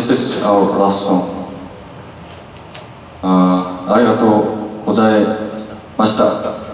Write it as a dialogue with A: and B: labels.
A: This is our last song あありがとうございました